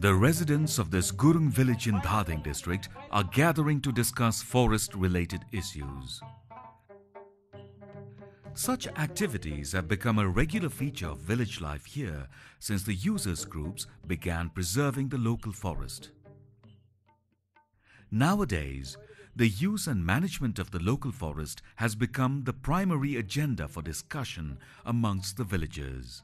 The residents of this Gurung village in Dhading district are gathering to discuss forest related issues. Such activities have become a regular feature of village life here since the users groups began preserving the local forest. Nowadays, the use and management of the local forest has become the primary agenda for discussion amongst the villagers.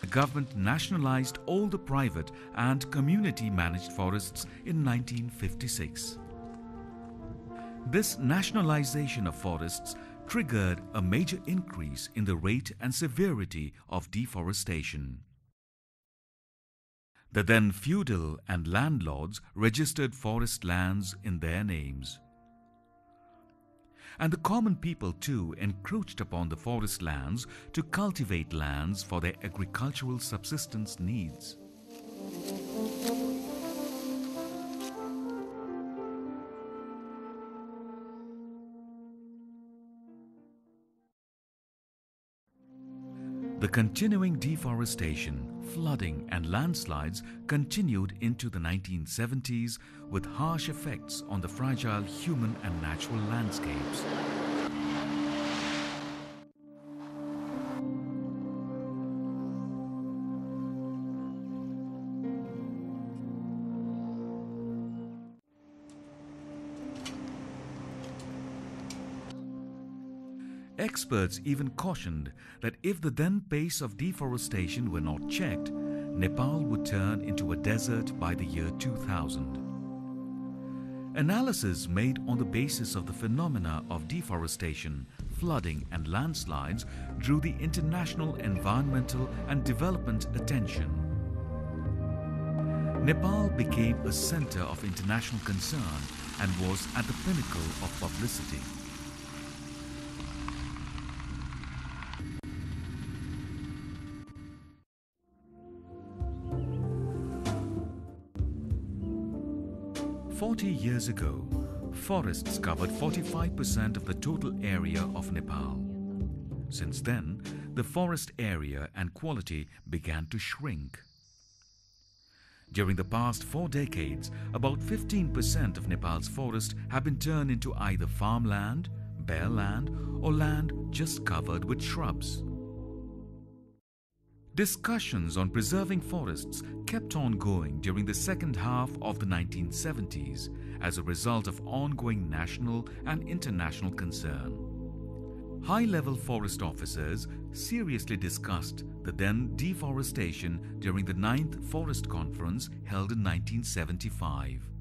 The government nationalized all the private and community managed forests in 1956. This nationalization of forests triggered a major increase in the rate and severity of deforestation. The then feudal and landlords registered forest lands in their names. And the common people too encroached upon the forest lands to cultivate lands for their agricultural subsistence needs. The continuing deforestation, flooding, and landslides continued into the 1970s with harsh effects on the fragile human and natural landscapes. Experts even cautioned that if the then pace of deforestation were not checked, Nepal would turn into a desert by the year 2000. Analysis made on the basis of the phenomena of deforestation, flooding, and landslides drew the international environmental and development attention. Nepal became a center of international concern and was at the pinnacle of publicity. Years ago, forests covered 45% of the total area of Nepal. Since then, the forest area and quality began to shrink. During the past four decades, about 15% of Nepal's forest have been turned into either farmland, bare land, or land just covered with shrubs. Discussions on preserving forests kept on going during the second half of the 1970s as a result of ongoing national and international concern. High level forest officers seriously discussed the then deforestation during the 9th Forest Conference held in 1975.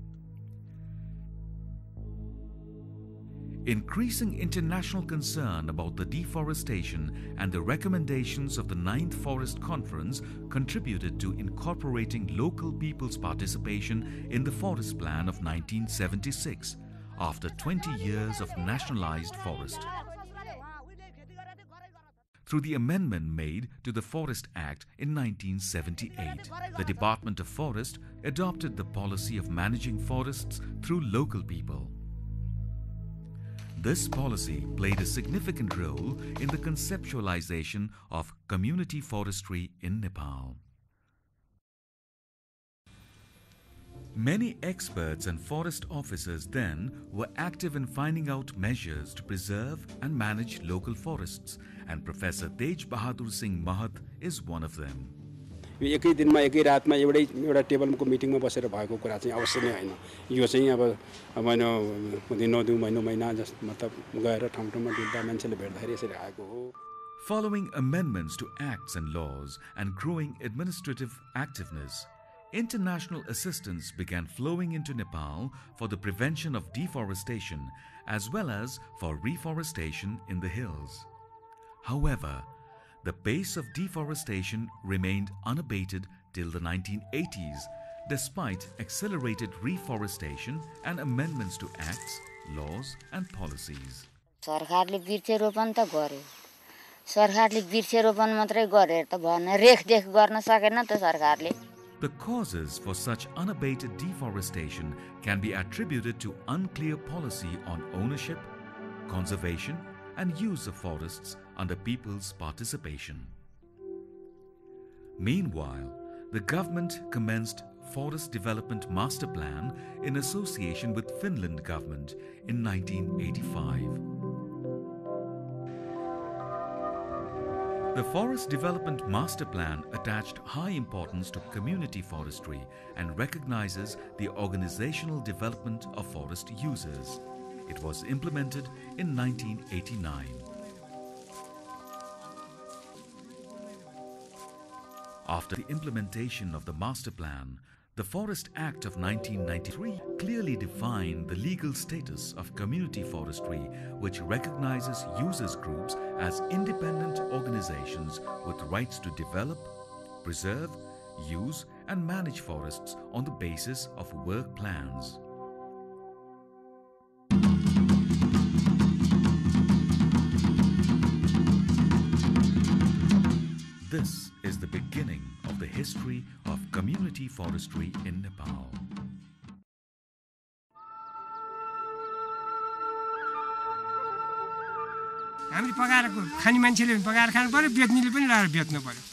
Increasing international concern about the deforestation and the recommendations of the Ninth Forest Conference contributed to incorporating local people's participation in the Forest Plan of 1976 after 20 years of nationalized forest. Through the amendment made to the Forest Act in 1978, the Department of Forest adopted the policy of managing forests through local people. This policy played a significant role in the conceptualization of community forestry in Nepal. Many experts and forest officers then were active in finding out measures to preserve and manage local forests, and Professor Tej Bahadur Singh Mahat is one of them. यो एकै दिनमा एकै रातमा एउटै एउटा टेबलको मिटिङमा बसेर भएको कुरा चाहिँ अवश्य नै होइन यो चाहिँ अब महिना दिनौ दुई महिना महिना जस्तो मतलब गएर ठाउँ ठाउँमा डुल्दा मान्छेले भेट्दाखेरि यसरी आएको हो Following amendments to acts and laws and growing administrative activeness, international assistance began flowing into Nepal for the prevention of deforestation as well as for reforestation in the hills. However, the pace of deforestation remained unabated till the 1980s despite accelerated reforestation and amendments to acts, laws and policies. सरकारले वृक्षरोपण त गर्यो सरकारले वृक्षरोपण मात्रै गरेर त भएन रेखदेख गर्न सकेन त सरकारले The causes for such unabated deforestation can be attributed to unclear policy on ownership, conservation, and use of forests under people's participation. Meanwhile, the government commenced Forest Development Master Plan in association with Finland government in 1985. The Forest Development Master Plan attached high importance to community forestry and recognizes the organizational development of forest users. It was implemented in 1989. After the implementation of the master plan, the Forest Act of 1993 clearly defined the legal status of community forestry, which recognizes users groups as independent organizations with rights to develop, preserve, use, and manage forests on the basis of work plans. This is the beginning of the history of community forestry in Nepal. हामीले पकाएर खाने मान्छेले पनि पकाएर खानु पऱ्यो बेच्नेले पनि लगाएर बेच्नु पऱ्यो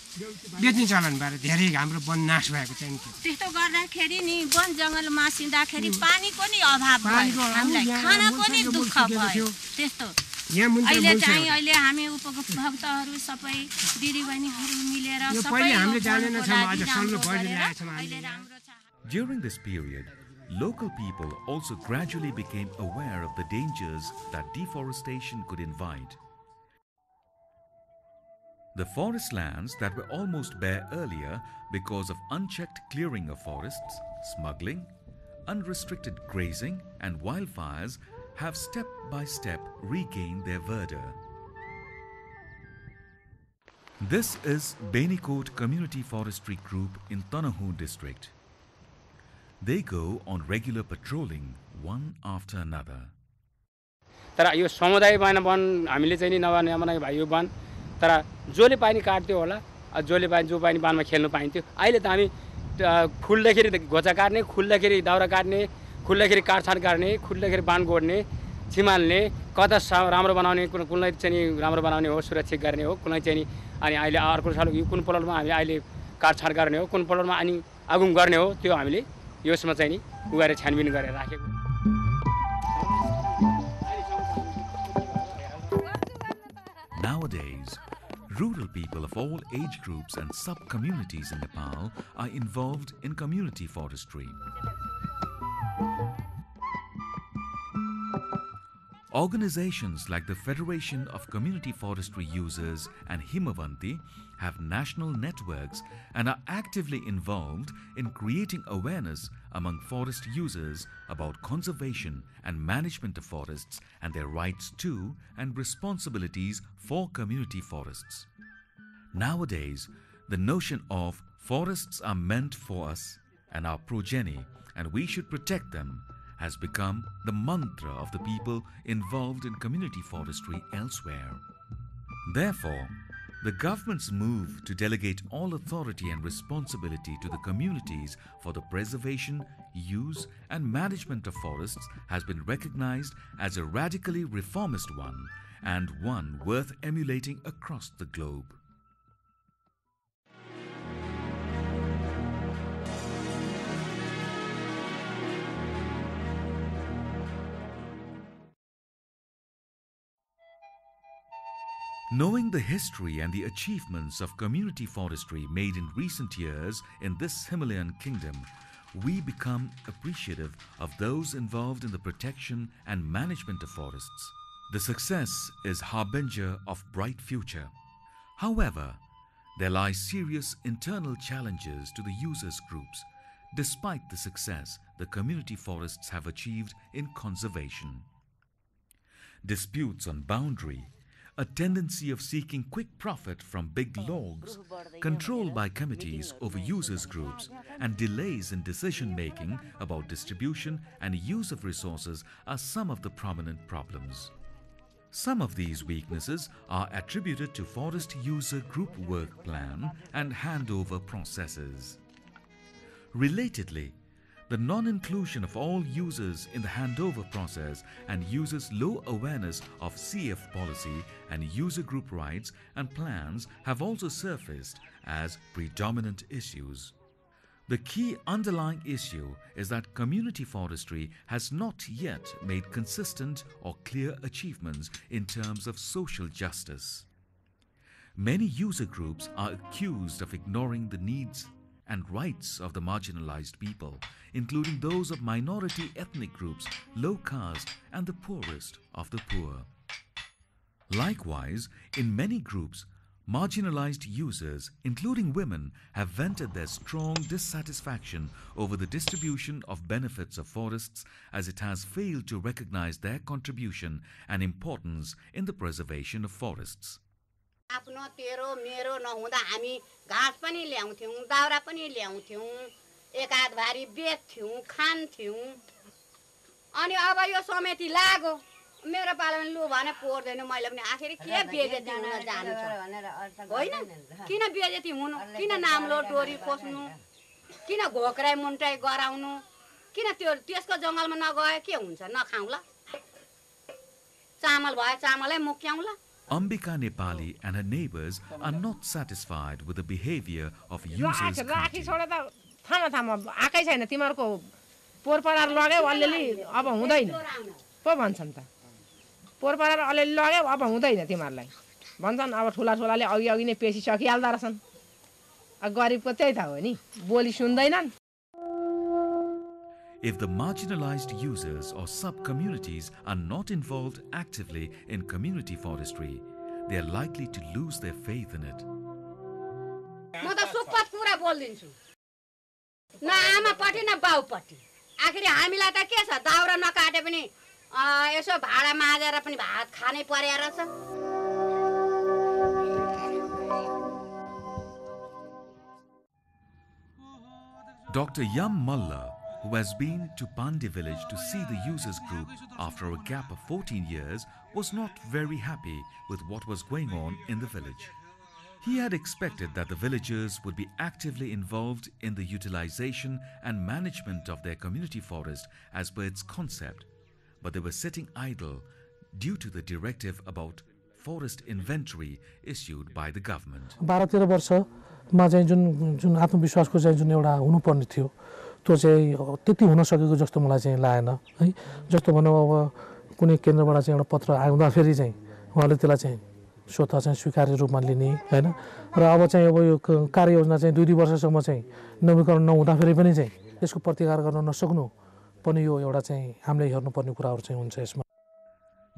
बेच्ने चलन भएर धेरै हाम्रो वन नाश भएको चाहिँ त्यस्तो गर्दाखेरि नि वन जङ्गल मासिँदाखेरि पानीको नि अभाव भयो। पानीको खानको नि दुःख भयो। त्यस्तो। अहिले मुन्टा चाहिँ एउटा। अहिले हामी उपभोक्ताहरू सबै दिदीबहिनीहरू मिलेर यो सबै पहिले यो हामीले जानेन वनको छौँ, लागि आज सल्लो राम्रो बढिरहेछौँ गरेर हामीले। अहिले राम्रो छ During this period, local people also gradually became aware of the dangers that deforestation could invite. The forest lands that were almost bare earlier because of unchecked clearing of forests, smuggling, unrestricted grazing, and wildfires have step by step regained their verdure. This is Benikot Community Forestry Group in Tanahu district. They go on regular patrolling one after another. तर यो समुदाय one one हामीले चाहिँ नि नभने भए यो one तर जसले पानी काट्थ्यो होला जसले पानी जो पानी वनमा खेल्नु पाइन्थ्यो अहिले त हामी खुल्दाखेरि घोचा काट्ने खुल्दाखेरि दाउरा काट्ने खुल्दाखेरि काटछाट गर्ने खुल्दाखेरि बाँध गोड्ने छिमाल्ने कता राम्रो बनाउने कुन कुनलाई चाहिँ राम्रो बनाउने हो सुरक्षित गर्ने हो कुनलाई चाहिँ अनि अहिले अर्को साल कुन प्लटमा हामी अहिले काटछाट गर्ने हो कुन प्लटमा अनि आगुम गर्ने हो त्यो हामीले यसमा चाहिँ नि उगाएर छानबिन गरेर राखेको Nowadays, rural people of all age groups and sub communities in Nepal are involved in community forestry. Organizations like the Federation of Community Forestry Users and Himawanti have national networks and are actively involved in creating awareness among forest users about conservation and management of forests and their rights to and responsibilities for community forests. Nowadays, the notion of forests are meant for us and our progeny, and we should protect them, has become the mantra of the people involved in community forestry elsewhere. Therefore, the government's move to delegate all authority and responsibility to the communities for the preservation, use, and management of forests has been recognized as a radically reformist one and one worth emulating across the globe. Knowing the history and the achievements of community forestry made in recent years in this Himalayan kingdom, we become appreciative of those involved in the protection and management of forests. The success is harbinger of bright future. However, there lie serious internal challenges to the users groups, despite the success the community forests have achieved in conservation disputes on boundary, a tendency of seeking quick profit from big logs, control by committees over users groups, and delays in decision making about distribution and use of resources are some of the prominent problems. Some of these weaknesses are attributed to forest user group work plan and handover processes. Relatedly, the non-inclusion of all users in the handover process and users' low awareness of CF policy and user group rights and plans have also surfaced as predominant issues. The key underlying issue is that community forestry has not yet made consistent or clear achievements in terms of social justice. Many user groups are accused of ignoring the needs and rights of the marginalized people, including those of minority ethnic groups, low caste, and the poorest of the poor. Likewise, in many groups, marginalized users, including women, have vented their strong dissatisfaction over the distribution of benefits of forests as it has failed to recognize their contribution and importance in the preservation of forests. आफ्नो तेरो मेरो नहुँदा हामी घाँस पनि ल्याउँथ्यौँ दाउरा पनि ल्याउँथ्यौँ एकाध भारी बेच्थ्यौँ खान्थ्यौँ। अनि अब यो समिति लाग्यो मेरो पालामा लु भने पोर्दैन मैले पनि आखिर के बेजेती हुन जानु होइन? किन बेजेती हुनु? किन नाम्लो डोरी खोज्नु किन घोक्राइ मुन्टाइ गराउनु? किन त्यो त्यसको जङ्गलमा नगए के हुन्छ? नखाउँ ल चामल भयो चामलै मुक्याउँ ल Ambika Nepali and her neighbors are not satisfied with the behavior of users. थामा थामा आएकै छैन तिमीहरूको पोहोर परार लग्यो अलिअलि अब हुँदैन। पो भन्छन् त। पोहोर परार अलिअलि लग्यो अब हुँदैन तिमीहरूलाई। भन्छन् अब ठुला ठुलाले अघि अघि नै पेसी सकिहाल्दो रहेछन्। अब गरिबको त्यही त हो नि। बोली सुन्दैनन्। If the marginalized users or sub-communities are not involved actively in community forestry, they are likely to lose their faith in it. म त सुखपत कुरा बोलिदिन्छु न आमापट्टि न बाउपट्टि आखिर हामीलाई त के छ दाउरा नकाटे पनि यसो भाडा माझेर पनि भात खानै पर्या रहेछ Dr. Yam Malla, who has been to Pandi village to see the users group after a gap of 14 years, was not very happy with what was going on in the village. He had expected that the villagers would be actively involved in the utilization and management of their community forest as per its concept, but they were sitting idle due to the directive about forest inventory issued by the government. बाह्र तेह्र वर्षमा चाहिँ जुन जुन आत्मविश्वासको चाहिँ जुन एउटा हुनुपर्ने थियो त्यो चाहिँ त्यति हुन सकेको जस्तो मलाई चाहिँ लागेन है। जस्तो भनौँ अब कुनै केन्द्रबाट चाहिँ एउटा पत्र आउँदाखेरि चाहिँ उहाँले त्यसलाई चाहिँ स्वत चाहिँ स्वीकार्य रूपमा लिने होइन। र अब चाहिँ अब यो कार्ययोजना चाहिँ दुई दुई वर्षसम्म चाहिँ नवीकरण नहुँदाखेरि पनि चाहिँ त्यसको प्रतिकार गर्न नसक्नु पनि यो एउटा चाहिँ हामीले हेर्नुपर्ने कुराहरू चाहिँ हुन्छ यसमा।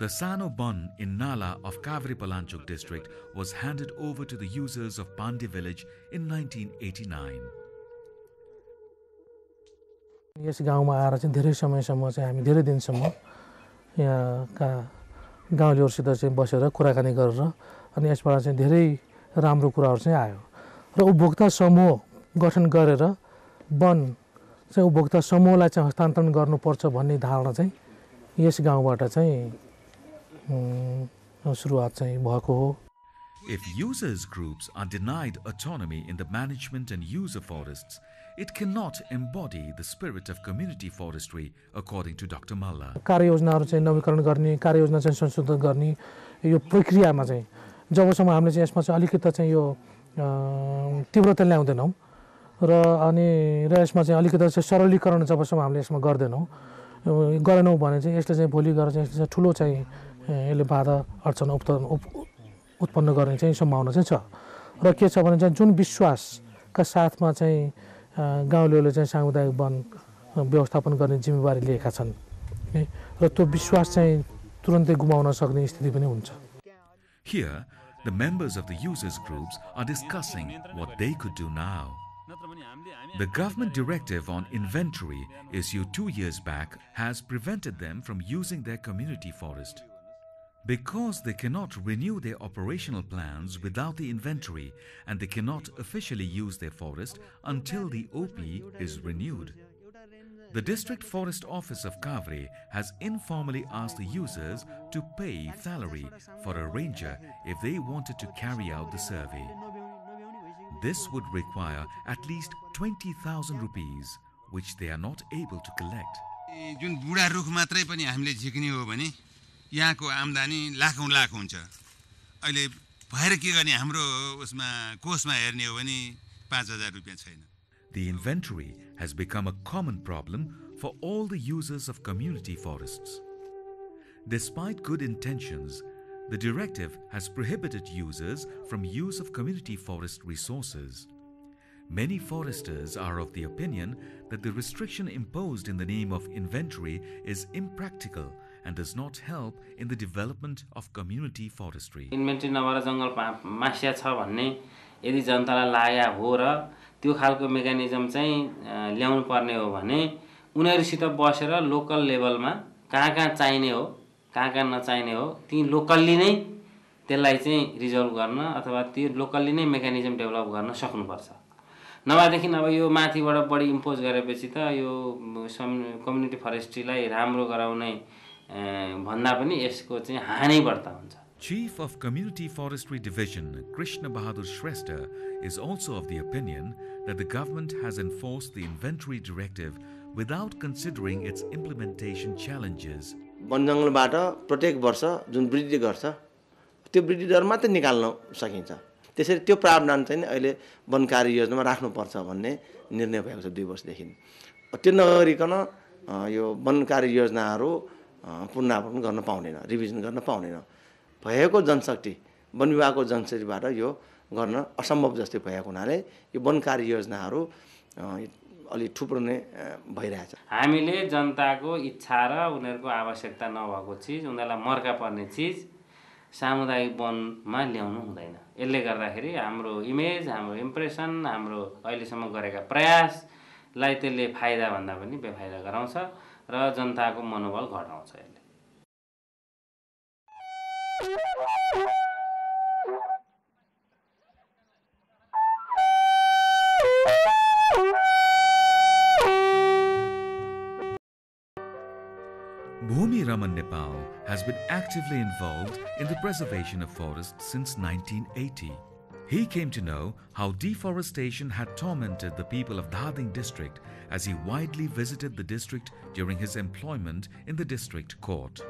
The Sano Bun in Nala of Kavri Palanchok district was handed over to the users of Pandi village in 1989. यस गाउँमा आएर चाहिँ धेरै समयसम्म चाहिँ हामी धेरै दिनसम्म यहाँका गाउँलेहरूसित चाहिँ बसेर कुराकानी गरेर अनि यसबाट चाहिँ धेरै राम्रो कुराहरू चाहिँ आयो। र उपभोक्ता समूह गठन गरेर वन चाहिँ उपभोक्ता समूहलाई चाहिँ हस्तान्तरण गर्नुपर्छ भन्ने धारणा चाहिँ यस गाउँबाट चाहिँ सुरुवात चाहिँ भएको हो। If users groups are denied autonomy in the management and use of forests, it cannot embody the spirit of community forestry, according to Dr. Malla. कार्ययोजनाहरू चाहिँ नवीकरण गर्ने कार्ययोजना चाहिँ संशोधन गर्ने यो प्रक्रियामा चाहिँ जबसम्म हामीले चाहिँ यसमा चाहिँ अलिकति चाहिँ यो तीव्रता ल्याउँदैनौँ र अनि र यसमा चाहिँ अलिकति चाहिँ सरलीकरण जबसम्म हामीले यसमा गर्दैनौँ गरेनौँ भने चाहिँ यसले चाहिँ भोलि गएर चाहिँ यसले चाहिँ ठुलो चाहिँ यसले बाधा अडचन उप- उत्पन्न गर्ने चाहिँ सम्भावना चाहिँ छ र के छ भने चाहिँ जुन विश्वासका साथमा चाहिँ अ, गाउँलेहरूले चाहिँ सामुदायिक वन व्यवस्थापन गर्ने जिम्मेवारी लिएका छन् है र त्यो विश्वास चाहिँ तुरन्तै गुमाउन सक्ने स्थिति पनि हुन्छ Here, the members of the users groups are discussing what they could do now. The government directive on inventory issued two years back has prevented them from using their community forest. Because they cannot renew their operational plans without the inventory and they cannot officially use their forest until the OP is renewed. The district forest office of Kavri has informally asked the users to pay salary for a ranger if they wanted to carry out the survey. This would require at least 20,000 rupees, which they are not able to collect. ए, जुन बुढा रुख मात्रै पनि हामीले झिक्ने हो भने यहाँको आम्दानी लाखौँ लाख हुन्छ अहिले भएर के गर्ने हाम्रो उसमा कोषमा हेर्ने हो भने पाँच हजार रुपियाँ छैन The inventory has become a common problem for all the users of community forests. Despite good intentions, the directive has prohibited users from use of community forest resources. Many foresters are of the opinion that the restriction imposed in the name of inventory is impractical and does not help in the development of community forestry. Inventory नभएर जङ्गल मासिया छ भन्ने यदि जनतालाई लागेको हो र त्यो खालको मेकानिजम चाहिँ ल्याउनु पर्ने हो भने उनीहरूसित बसेर लोकल लेभलमा कहाँ कहाँ चाहिने हो कहाँ कहाँ नचाहिने हो ती लोकल्ली नै त्यसलाई चाहिँ रिजल्भ गर्न अथवा त्यो लोकल्ली नै मेकानिजम डेभलप गर्न सक्नुपर्छ नभएदेखि अब यो माथिबाट बढी इम्पोज गरेपछि त यो कम्युनिटी फरेस्ट्रीलाई राम्रो गराउने भन्दा पनि यसको चाहिँ हानि बढ्ता हुन्छ Chief of Community Forestry Division Krishna Bahadur Shrestha is also of the opinion that the government has enforced the inventory directive without considering its implementation challenges. वन जङ्गलबाट प्रत्येक वर्ष जुन वृद्धि गर्छ त्यो वृद्धि दर मात्रै निकाल्न सकिन्छ त्यसरी त्यो प्रावधान चाहिँ अहिले वन कार्य योजनामा राख्नुपर्छ भन्ने निर्णय भएको छ दुई वर्षदेखि त्यो नगरिकन यो वन कार्य योजनाहरू अ, पुनरावृत्ति गर्न पाउँदैन रिभिजन गर्न पाउँदैन भएको जनशक्ति वन विभागको जनशक्तिबाट यो गर्न असम्भव जस्तै भएको हुनाले यो वन कार्य योजनाहरू अ, अलिक थुप्रो नै भइरहेछ। हामीले जनताको इच्छा र उनीहरूको आवश्यकता नभएको चिज उनीहरूलाई मर्का पर्ने चिज सामुदायिक वनमा ल्याउनु हुँदैन। यसले गर्दाखेरि हाम्रो इमेज हाम्रो इम्प्रेसन हाम्रो अहिलेसम्म गरेका प्रयासलाई त्यसले फाइदा भन्दा पनि बेफाइदा गराउँछ। र जनताको मनोबल घटाउँछ यसले Bhumi Raman Nepal has been actively involved in the preservation of forests since 1980. He came to know how deforestation had tormented the people of Dhading district as he widely visited the district during his employment in the district court.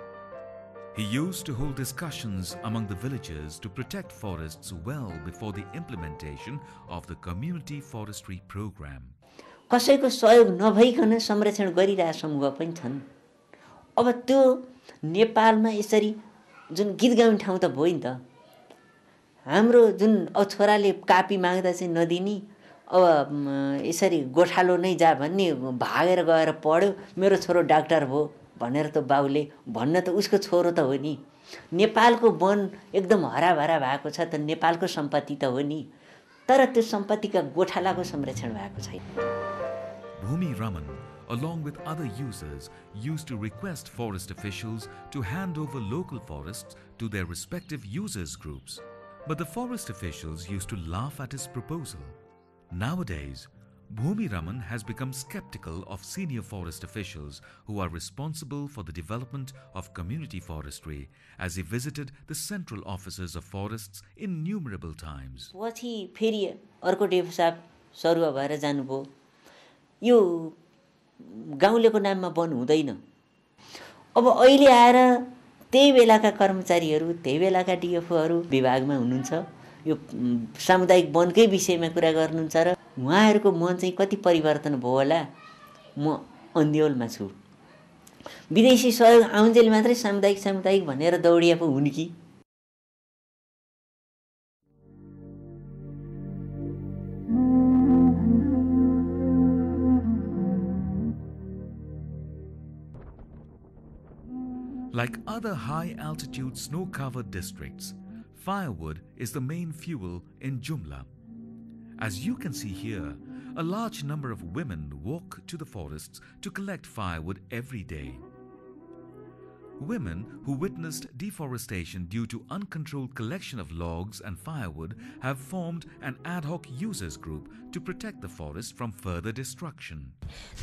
He used to hold discussions among the villagers to protect forests well before the implementation of the community forestry program. कसैको सहयोग नभइकन संरक्षण गरिरहेका समूह पनि छन् अब त्यो नेपालमा यसरी जुन गीत गाउने ठाउँ त भयो नि त हाम्रो जुन अब छोराले कापी माग्दा चाहिँ नदिने अब यसरी गोठालो नै जा भन्ने भागेर गएर पढ्यो मेरो छोरो डाक्टर भयो भनेर त बाउले भन्न त उसको छोरो त हो नि। नेपालको वन एकदम हराभरा भएको छ त नेपालको सम्पत्ति त हो नि। तर त्यो सम्पत्तिका गोठालाको संरक्षण भएको छैन। Bhumi Raman, along with other users, used to request forest officials to hand over local forests to their respective users groups. But the forest officials used to laugh at his proposal. Nowadays, Bhumi Raman has become skeptical of senior forest officials who are responsible for the development of community forestry as he visited the central offices of forests innumerable times. पछि फेरि अर्को Dafoe साहब सरुवा भएर जानुभयो यो गाउँलेको नाममा one हुँदैन अब अहिले आएर त्यही बेलाका कर्मचारीहरू त्यही बेलाका डिएफओहरू विभागमा हुनुहुन्छ। यो सामुदायिक वनकै विषयमा कुरा गर्नुहुन्छ र उहाँहरूको मन चाहिँ कति परिवर्तन भयो होला म अन्यलमा छु। विदेशी सहयोग आउन्जेल मात्रै सामुदायिक सामुदायिक भनेर दौडिए पो हुन् कि? Like other high altitude snow covered districts, firewood is the main fuel in Jumla. As you can see here, a large number of women walk to the forests to collect firewood every day. Women who witnessed deforestation due to uncontrolled collection of logs and firewood have formed an ad hoc users group to protect the forest from further destruction.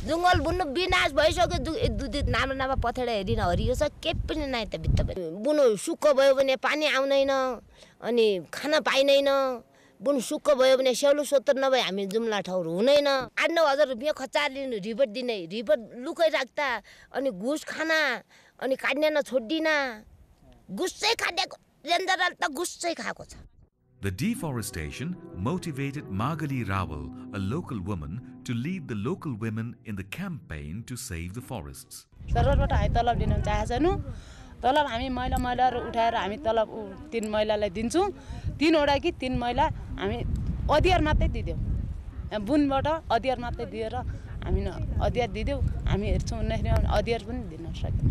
जङ्गल बुन्नु विनाश भइसक्यो दु एक दुई दिन राम्रो नभए पथेडा herein हरियो छ केही पनि नै त भित्त बुनु सुक्खो भयो भने पानी आउँदैन अनि खान पाइँदैन बुनु सुक्खो भयो भने स्याउलो सोत्तर नभए हामी जुम्ला ठाउँहरू हुँदैन आठ नौ हजार रुपियाँ खचार लिनु रिपोर्ट दिने रिपोर्ट लुकै राख्दा अनि घुस खाना अनि काट्ने नछोडिदिन। गुस्सै खाँदिएको रेन्जरले त गुस्सै खाएको छ। The deforestation motivated Magali Rawal, a local woman, to lead the local women in the campaign to save the forests. सरकारबाट हामी तलब दिन चाहेको छैनौँ तलब हामी महिला महिलाहरू उठाएर हामी तलब तिन महिलालाई दिन्छौँ। तिनवटा कि तिन महिला हामी अधियार मात्रै दिँदैछौँ यहाँ बुनबाट अधियार मात्रै दिएर हामी न अधियार दिँदैौ हामी हेर्छौँ अधियार पनि दिन सकेन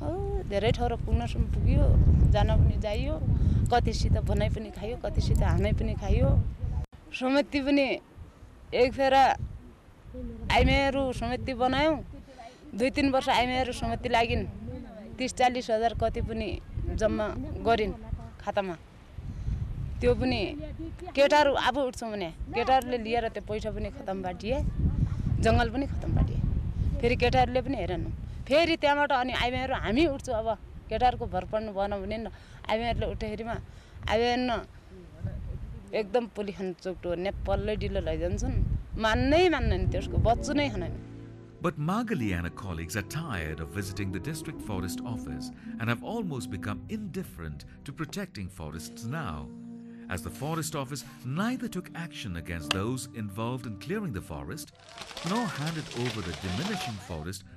धेरै ठाउँ पुग्न सम पुग्यो जान पनि जाइयो कतिसित भनाइ पनि खायो कतिसित हानै पनि खायो समिति पनि एक फेर आइमाईहरू समिति बनायौँ। दुई तिन वर्ष आइमाईहरू समिति लागिन्। तिस चालिस हजार कति पनि जम्मा गरिन् खातामा। त्यो पनि केटाहरू आफू उठ्छौँ भने केटाहरूले लिएर त्यो पैसा पनि खतम बाटिए जङ्गल पनि खतम बाटिए फेरि केटाहरूले पनि हेरेन। फेरि त्यहाँबाट अनि आइमाईहरू हामी उठ्छौँ अब केटाहरूको भर पर्नु भएन भने न आइमाईहरूले उठ्दाखेरिमा आइमाई न एकदम पुलिखान चोक्टो नेपाललै ढिलो लैजान्छन् मान्नै मान्दैन त्यसको बच्चु नै खाँदैन But Magali and her colleagues are tired of visiting the district forest office and have almost become indifferent to protecting forests now, as the forest office neither took action against those involved in clearing the forest nor handed over the diminishing forest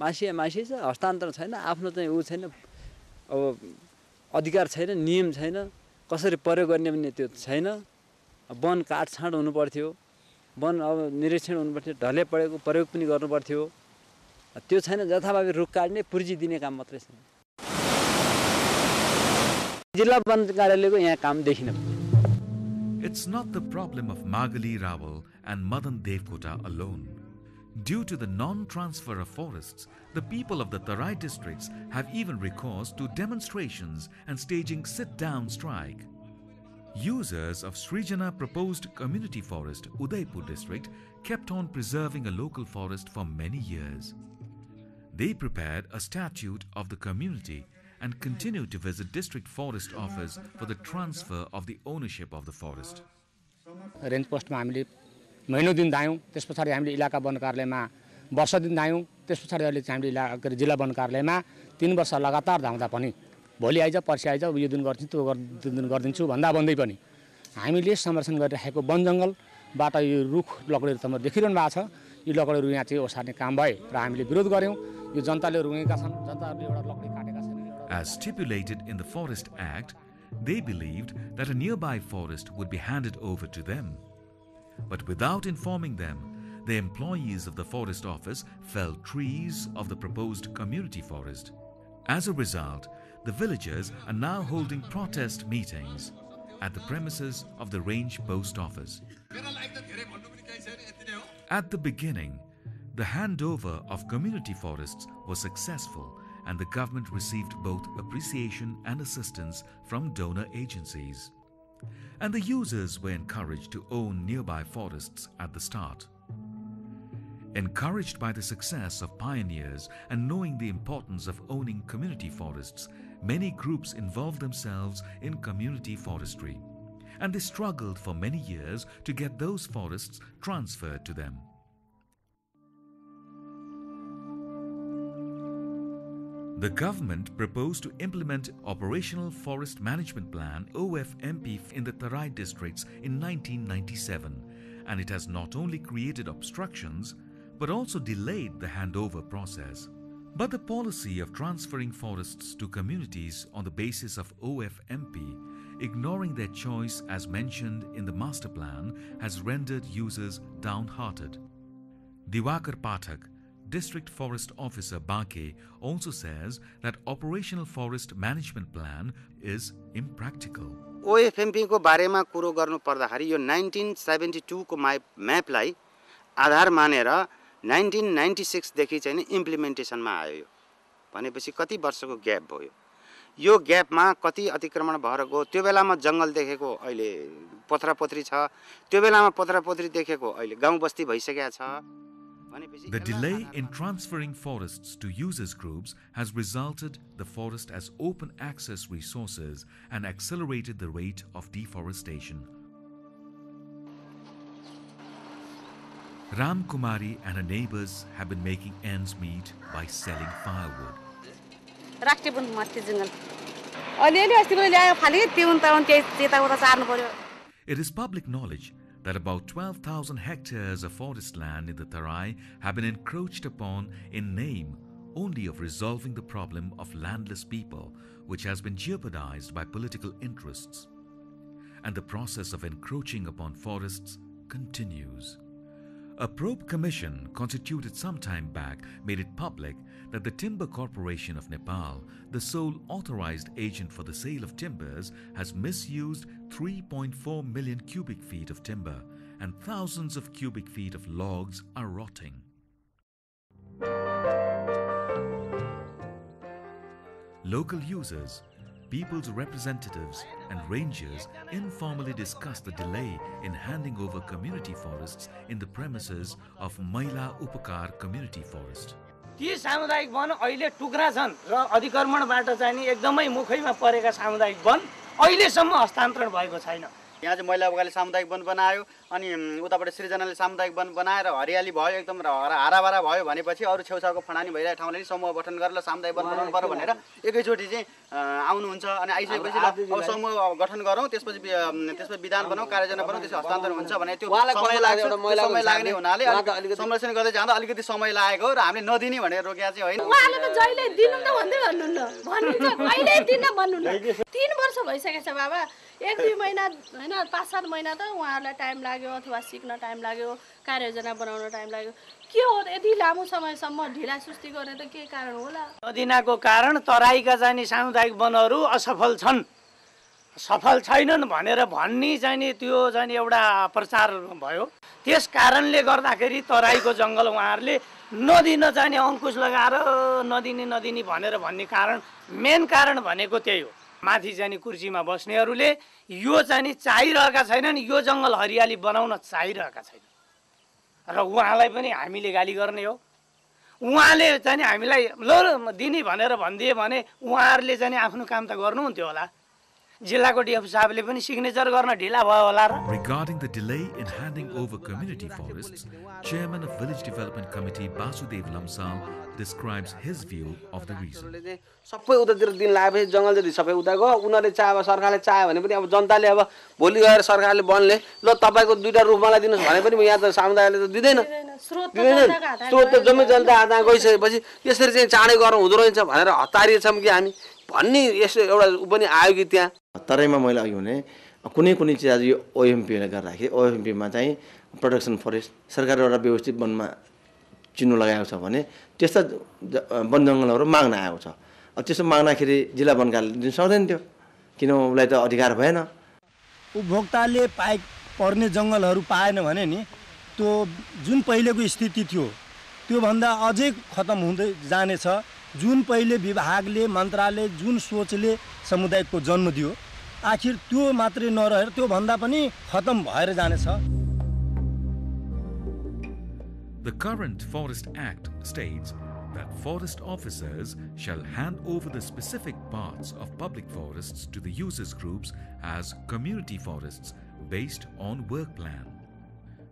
मासिया मासियै छ हस्तान्तरण छैन आफ्नो चाहिँ ऊ छैन अब अधिकार छैन नियम छैन कसरी प्रयोग गर्ने भन्ने त्यो छैन। वन काटछाँड हुनु पर्थ्यो वन अब निरीक्षण हुनु पर्थ्यो ढले परेको प्रयोग पनि गर्नु पर्थ्यो त्यो छैन जथाभावी रुख काट्ने पुर्जी दिने काम मात्रै छ जिल्ला वन कार्यालयको यहाँ काम देखिन It's not the problem of Magali Rawal and Madan Devkota alone. Due to the non-transfer of forests, the people of the Tarai districts have even recourse to demonstrations and staging sit-down strike. Users of Srijana proposed community forest Udaipur district kept on preserving a local forest for many years. They prepared a statute of the community and continued to visit district forest office for the transfer of the ownership of the forest. Range पोस्टमा हामीले महिनौ दिन दायौँ त्यस पछाडि हामीले इलाका one कार्यालयमा वर्ष दिन दायौँ त्यस पछाडि अहिले चाहिँ हामीले इला के अरे जिल्ला वन कार्यालयमा तिन वर्ष लगातार धाउँदा पनि भोलि आइज पर्सि आइज यो दिन गर्छु त्यो त्यो दिन गरिदिन्छु भन्दा भन्दै पनि हामीले संरक्षण गरिराखेको वन जङ्गलबाट यो रुख लकडीहरू तपाईँहरू देखिरहनु भएको छ यी लकडीहरू यहाँ चाहिँ ओसार्ने काम भए र हामीले विरोध गऱ्यौँ यो जनताले रुँगेका छन् जनताहरूले एउटा लकडी काटेका छन् As stipulated in the Forest Act, they believed that a nearby forest would be handed over to them. But without informing them, the employees of the forest office felled trees of the proposed community forest. As a result, the villagers are now holding protest meetings at the premises of the range post office. At the beginning, the handover of community forests was successful and the government received both appreciation and assistance from donor agencies. And the users were encouraged to own nearby forests at the start. Encouraged by the success of pioneers and knowing the importance of owning community forests, many groups involved themselves in community forestry. And they struggled for many years to get those forests transferred to them. The government proposed to implement Operational Forest Management Plan OFMP in the Tarai districts in 1997 and it has not only created obstructions but also delayed the handover process. But the policy of transferring forests to communities on the basis of OFMP, ignoring their choice as mentioned in the master plan, has rendered users downhearted. Diwakar Pathak, District Forest Officer Bake, also says that operational forest management plan is impractical. ओएफएमपीको बारेमा कुरो गर्नु पर्दाखेरि यो nineteen seventy टूको मा म्यापलाई आधार मानेर nineteen ninety सिक्सदेखि चाहिँ इम्प्लिमेन्टेसनमा आयो यो भनेपछि कति वर्षको ग्याप भयो यो ग्यापमा कति अतिक्रमण भएर गयो त्यो बेलामा जङ्गल देखेको अहिले पोथ्रापोथ्री छ त्यो बेलामा पोथ्रापोथ्री देखेको अहिले गाउँ बस्ती भइसकेका छ The delay in transferring forests to users groups has resulted the forest as open access resources and accelerated the rate of deforestation. Ram Kumari and her neighbors have been making ends meet by selling firewood. It is public knowledge that about 12,000 hectares of forest land in the Tarai have been encroached upon in name only of resolving the problem of landless people, which has been jeopardized by political interests. And the process of encroaching upon forests continues. A probe commission constituted some time back made it public that the Timber Corporation of Nepal, the sole authorized agent for the sale of timbers, has misused 3.4 million cubic feet of timber and thousands of cubic feet of logs are rotting. Local users, people's representatives, and rangers informally discussed the delay in handing over community forests in the premises of Mahila Upakar Community Forest. ती सामुदायिक one अहिले टुक्रा छन् र अधिक्रमणबाट चाहिँ नि एकदमै मुखैमा परेका सामुदायिक वन अहिलेसम्म हस्तान्तरण भएको छैन। यहाँ चाहिँ महिला उकाले सामुदायिक वन बनायो अनि उताबाट सृजनाले सामुदायिक वन बनाएर हरियाली भयो एकदम हाराभारा भयो भनेपछि अरू छेउछाउको फडानी भइरहेको ठाउँले समूह गठन गरेर सामुदायिक वन बनाउनु पऱ्यो भनेर एकैचोटि चाहिँ आउनुहुन्छ अनि आइसकेपछि अब समूह गठन गरौँ त्यसपछि त्यसपछि विधान बनाऊ कार्ययोजना बनाऊ त्यसपछि हस्तान्तरण हुन्छ भने त्यो समय लाग्छ समय लाग्ने हुनाले अलिक संरक्षण गर्दै जाँदा अलिकति समय लागेको र हामीले नदिने भनेर रोकेका चाहिँ होइन। उहाँले त जहिले दिनु त भन्दै भन्नुहुन्न। भन्नुहुन्छ कहिले दिन भन्नुहुन्न? तिन वर्ष भइसकेको छ बाबा। एक दुई महिना होइन पाँच सात महिना त उहाँहरूलाई टाइम लाग्यो अथवा सिक्न टाइम लाग्यो कार्ययोजना बनाउन टाइम लाग्यो। के हो? यति लामो समयसम्म ढिला सुस्ती गर्ने त के कारण होला? नदिनाको कारण तराईका चाहिँ नि सामुदायिक वनहरू असफल छन्। सफल छैनन् भनेर भन्ने चाहिँ नि त्यो चाहिँ एउटा प्रचार भयो। त्यस कारणले गर्दाखेरि तराईको जङ्गल उहाँहरूले नदिन चाहिँ नि अङ्कुश लगाएर नदिने नदिने भनेर भन्ने कारण मेन कारण भनेको त्यही हो। माथि चाहिँ नि कुर्सीमा बस्नेहरूले यो चाहिँ चाहिरहेका छैनन् यो जङ्गल हरियाली बनाउन चाहिरहेका छैनन्। र उहाँलाई पनि हामीले गाली गर्ने हो। उहाँले चाहिँ हामीलाई ल दिने भनेर भनिदिए भने उहाँहरूले चाहिँ आफ्नो काम त गर्नुहुन्थ्यो होला। जिल्लाको डिएफ साहबले पनि सिग्नेचर गर्न ढिला भयो होला र। Regarding the delay in handing over community forests, Chairman of Village Development Committee Basudev Lamsal describes his view of the reason. सबै उतातिर दिन लागेपछि जङ्गल जति सबै उता गयो। उनीहरूले चाहे अब सरकारले चाह्यो भने पनि अब जनताले अब भोलि गएर सरकारले वनले ल तपाईँको दुइटा रुख मलाई दिनुहोस् भने पनि यहाँ त समुदायले त दिँदैन। दिँदैन। स्रोत त जम्मै जनता हातमा गइसकेपछि यसरी चाहिँ चाँडै गरौँ हुँदो रहेछ भनेर हतारिएछौँ कि हामी। भन्ने यस्तो एउटा ऊ पनि आयो कि त्यहाँ। तराईमा मैले अघि भने कुनै कुनै चिज आज यो ओएमपीले गर्दाखेरि ओएमपीमा चाहिँ प्रोटेक्सन फरेस्ट सरकारले एउटा व्यवस्थित वनमा चिन्नु लगाएको छ भने त्यस्ता वन जङ्गलहरू माग्न आएको छ। अब त्यसो माग्दाखेरि जिल्ला वन कार्यालयले दिन सक्दैन थियो किन उसलाई त अधिकार भएन। उपभोक्ताले पाइ पर्ने जङ्गलहरू पाएन भने नि त्यो जुन पहिलेको स्थिति थियो त्योभन्दा अझै खतम हुँदै जानेछ। जुन पहिले विभागले मन्त्रालय जुन सोचले समुदायको जन्म दियो आखिर त्यो मात्रै नरहेर त्योभन्दा पनि खतम भएर जानेछ The current Forest Act states that forest officers shall hand over the specific parts of public forests to the users groups as community forests based on work plan.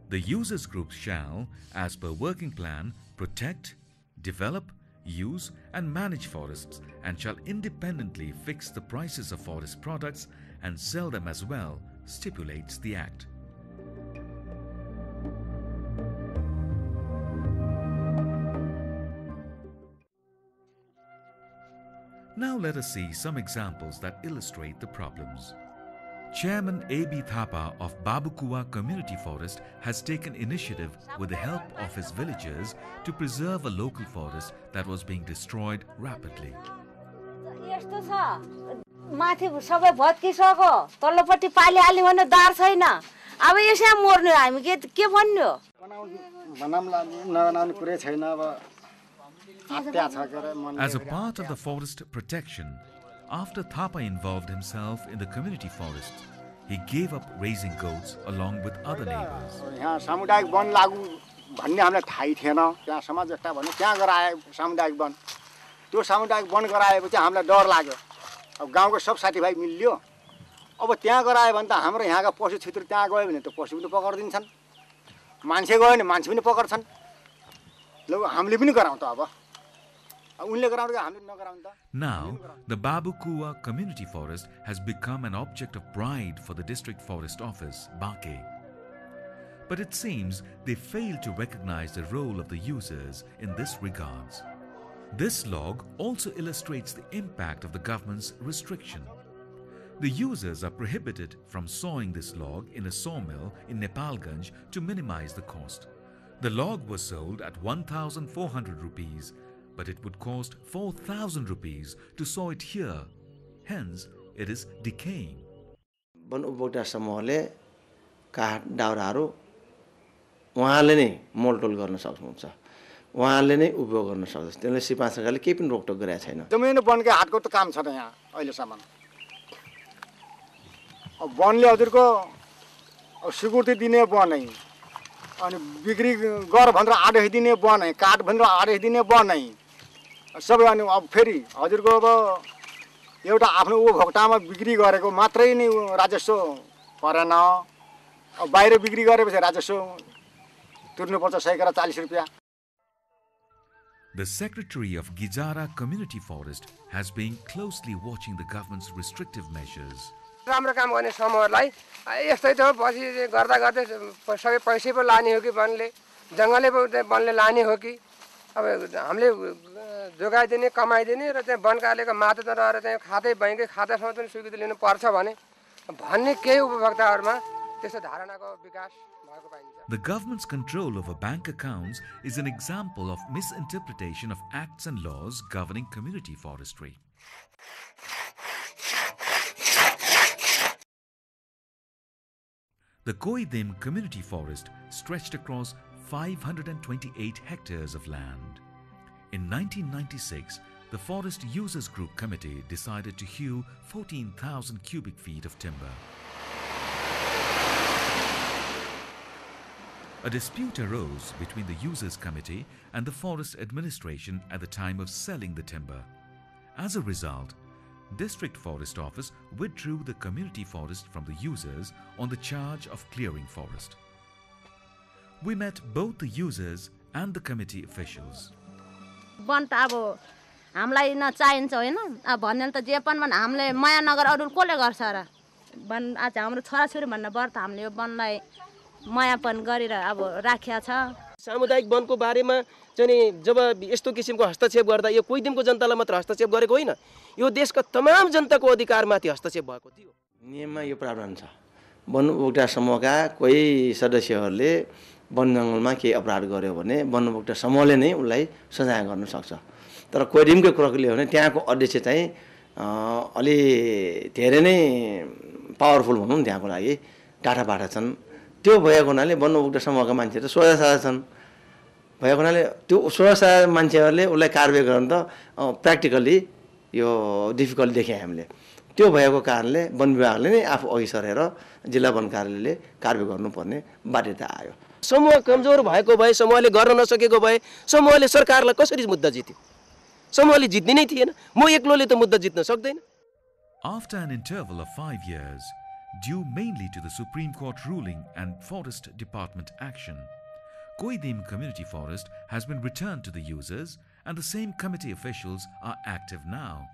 The users groups shall, as per working plan, protect, develop, use and manage forests and shall independently fix the prices of forest products and sell them as well, stipulates the Act. Now let us see some examples that illustrate the problems. Chairman A.B. Thapa of Babukua Community Forest has taken initiative with the help of his villagers to preserve a local forest that was being destroyed rapidly. यस्तो छ। माथि सबै भत्किसक्यो। तल्लोपट्टि पाली हाल्ने भने दार छैन। अब यसै मर्ने हामी। के के भन्ने? हो भनौँला नगनाउने कुरै छैन। अब हत्या छ के अरे मन As a part of the forest protection, after Thapa involved himself in the community forest, he gave up raising goats along with other neighbors. यहाँ सामुदायिक वन लागु भन्ने हामीलाई थाहै थिएन। त्यहाँ समाज एकता भन्यो त्यहाँ गराए सामुदायिक वन। त्यो सामुदायिक वन गराएपछि हामीलाई डर लाग्यो अब गाउँको सब साथीभाइ मिलियो अब त्यहाँ गरायो भने त हाम्रो यहाँका पशु छित्र त्यहाँ गयो भने त पशु पनि पक्रिदिन्छन् मान्छे गयो भने मान्छे पनि पक्र्छन् ल हामीले पनि गराउँ त अब अब उनले गराउनु कि हामीले नगराउनु त Now, the Babukua Community Forest has become an object of pride for the District Forest Office, Bake. But it seems they fail to recognize the role of the users in this regards. This log also illustrates the impact of the government's restriction. The users are prohibited from sawing this log in a sawmill in Nepalganj to minimize the cost. The log was sold at 1400 rupees, but it would cost 4000 rupees to saw it here. Hence, it is decaying. वन उपभोक्ता समूहले काठ दाउराहरू उहाँले नै मोलटोल गर्न सक्नुहुन्छ उहाँले नै उपयोग गर्न सक्छ त्यसले सिपा सरकारले केही पनि रोकटोक गरेका छैन। जमिन वनकै हातको त काम छ त यहाँ अहिलेसम्म। वनले हजुरको स्वीकृति दिने वनै अनि बिक्री गर भनेर आदेश दिने वनै काट भनेर आदेश दिने वनै सबै अनि अब फेरि हजुरको अब एउटा आफ्नो उपभोक्तामा बिक्री गरेको मात्रै नै राजस्व परेन अब बाहिर बिक्री गरेपछि राजस्व तिर्नुपर्छ सयकरा चालिस रुपियाँ। The Secretary of Gijara Community Forest has been closely watching the government's restrictive measures. राम्रो काम गर्ने समूहहरूलाई यस्तै त पछि गर्दा गर्दै सबै पैसै पो लाने हो कि वनले जङ्गलै पो त्यहाँ वनले लाने हो कि अब हामीले जोगाइदिने कमाइदिने र त्यहाँ वन कार्यालयको मातहतमा रहेर त्यहाँ खातै बैङ्कै खातासम्म पनि स्वीकृति लिनुपर्छ भने भन्ने केही उपभोक्ताहरूमा त्यस्तो धारणाको विकास भएको पाइन्छ The government's control over bank accounts is an example of misinterpretation of acts and laws governing community forestry. The Koidim Community Forest stretched across 528 hectares of land. In 1996, the Forest Users Group Committee decided to hew 14,000 cubic feet of timber. A dispute arose between the Users Committee and the Forest Administration at the time of selling the timber. As a result, District Forest Office withdrew the community forest from the users on the charge of clearing forest. We met both the users and the committee officials. One त अब हामीलाई न चाहिन्छ होइन अब भन्ने त जे पनि भने हामीले माया नगर अरू कसले गर्छ र वन आज हाम्रो छोराछोरी भन्ने व्रत हामीले यो वनलाई मायापन गरेर अब राखिया छ। सामुदायिक वनको बारेमा चाहिँ जब यस्तो किसिमको हस्तक्षेप गर्दा यो कोही दिनको जनतालाई मात्र हस्तक्षेप गरेको होइन यो देशका तमाम जनताको अधिकारमाथि हस्तक्षेप भएको थियो। नियममा यो प्रावधान छ। वन उपभोक्ता समूहका कोही सदस्यहरूले वन जङ्गलमा केही अपराध गर्यो भने वन उपभोक्ता समूहले नै उसलाई सजाय गर्न सक्छ। तर कोइडिमकै कुरो लियो भने त्यहाँको अध्यक्ष चाहिँ अँ, अलि धेरै नै पावरफुल भनौँ त्यहाँको लागि। टाढाबाटा छन्। त्यो भएको हुनाले वन उपभोक्ता समूहका मान्छेहरू सोझा साझा छन्। भएको हुनाले त्यो सोझा साझा मान्छेहरूले उसलाई कारवाही गर्न त प्र्याक्टिकल्ली यो डिफिकल्ट देखेँ हामीले। त्यो भएको कारणले वन विभागले नै आफू अघि सरेर जिल्ला वन कार्यालयले कारवाही गर्नुपर्ने बाध्यता आयो। समूह कमजोर भएको भए समूहले गर्न नसकेको भए समूहले सरकारलाई कसरी मुद्दा जित्यो? समूहले जित्ने नै थिएन। म एक्लोले त मुद्दा जित्न सक्दैन। After an interval of five years, due mainly to the Supreme Court ruling and Forest Department action, Koidim Community Forest has been returned to the users and the same committee officials are active now.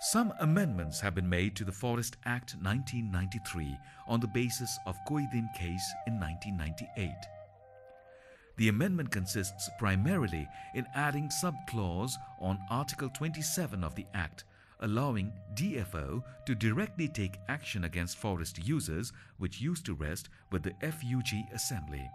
Some amendments have been made to the Forest Act 1993 on the basis of Koidim case in 1998. The amendment consists primarily in adding sub-clause on Article 27 of the Act, allowing DFO to directly take action against forest users which used to rest with the FUG Assembly.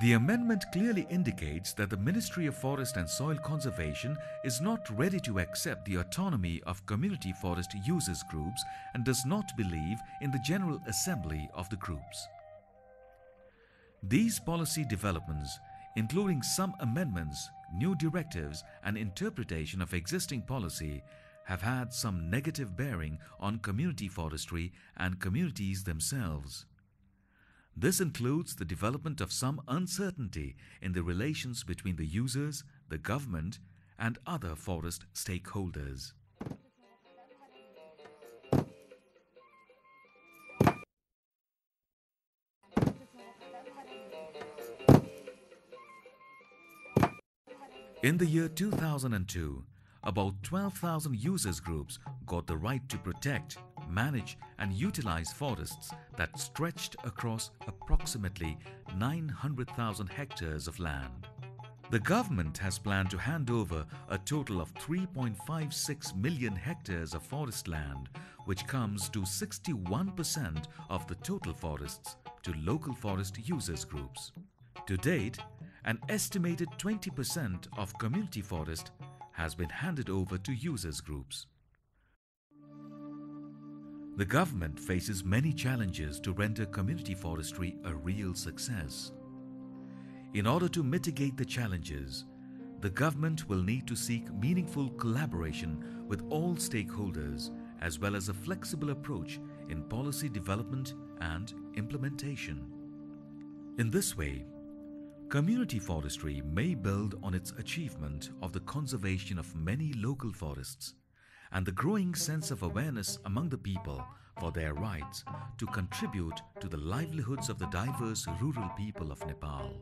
The amendment clearly indicates that the Ministry of Forest and Soil Conservation is not ready to accept the autonomy of community forest users groups and does not believe in the General Assembly of the groups. These policy developments, including some amendments, new directives and interpretation of existing policy have had some negative bearing on community forestry and communities themselves. This includes the development of some uncertainty in the relations between the users, the government, and other forest stakeholders. In the year 2002, about 12,000 users groups got the right to protect, manage and utilize forests that stretched across approximately 900,000 hectares of land. The government has planned to hand over a total of 3.56 million hectares of forest land, which comes to 61% of the total forests, to local forest users groups. To date, an estimated 20% of community forest has been handed over to users groups. The government faces many challenges to render community forestry a real success. In order to mitigate the challenges, the government will need to seek meaningful collaboration with all stakeholders as well as a flexible approach in policy development and implementation. In this way, Community forestry may build on its achievement of the conservation of many local forests and the growing sense of awareness among the people for their rights to contribute to the livelihoods of the diverse rural people of Nepal.